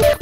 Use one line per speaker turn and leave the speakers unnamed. Bye.